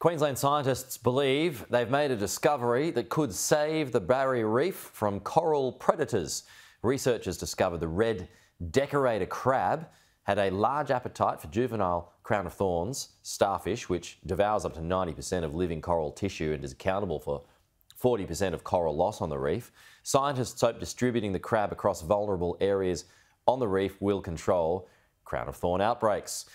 Queensland scientists believe they've made a discovery that could save the barrier reef from coral predators. Researchers discovered the red decorator crab had a large appetite for juvenile crown of thorns starfish, which devours up to 90% of living coral tissue and is accountable for 40% of coral loss on the reef. Scientists hope distributing the crab across vulnerable areas on the reef will control crown of thorn outbreaks.